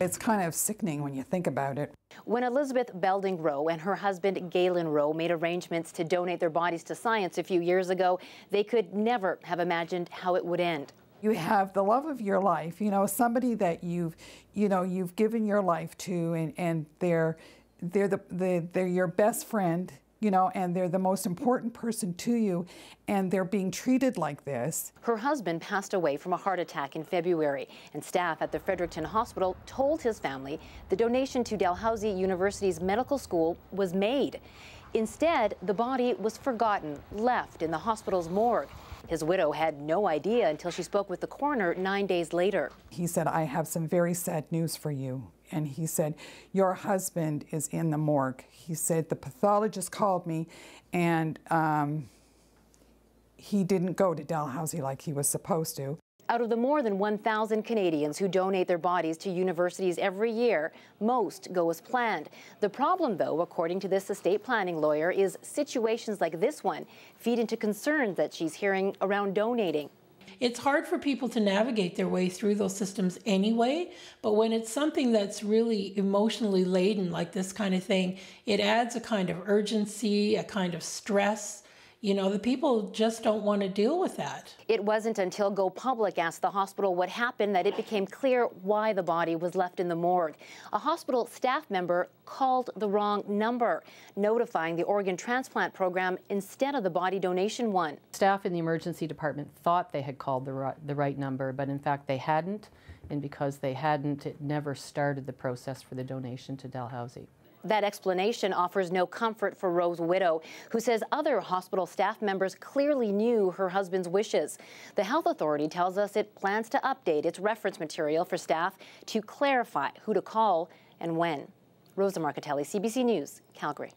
It's kind of sickening when you think about it. When Elizabeth Belding Rowe and her husband Galen Rowe made arrangements to donate their bodies to science a few years ago, they could never have imagined how it would end. You have the love of your life, you know, somebody that you've, you know, you've given your life to, and, and they're, they're, the, the, they're your best friend, you know, and they're the most important person to you, and they're being treated like this. Her husband passed away from a heart attack in February, and staff at the Fredericton Hospital told his family the donation to Dalhousie University's medical school was made. Instead, the body was forgotten, left in the hospital's morgue. His widow had no idea until she spoke with the coroner nine days later. He said, I have some very sad news for you. And he said, Your husband is in the morgue. He said, The pathologist called me and um, he didn't go to Dalhousie like he was supposed to. Out of the more than 1,000 Canadians who donate their bodies to universities every year, most go as planned. The problem, though, according to this estate planning lawyer, is situations like this one feed into concerns that she's hearing around donating. It's hard for people to navigate their way through those systems anyway, but when it's something that's really emotionally laden, like this kind of thing, it adds a kind of urgency, a kind of stress you know, the people just don't want to deal with that. It wasn't until Go Public asked the hospital what happened that it became clear why the body was left in the morgue. A hospital staff member called the wrong number, notifying the organ transplant program instead of the body donation one. Staff in the emergency department thought they had called the right, the right number, but in fact they hadn't. And because they hadn't, it never started the process for the donation to Dalhousie. That explanation offers no comfort for Rowe's widow, who says other hospital staff members clearly knew her husband's wishes. The health authority tells us it plans to update its reference material for staff to clarify who to call and when. Rosa Marchitelli, CBC News, Calgary.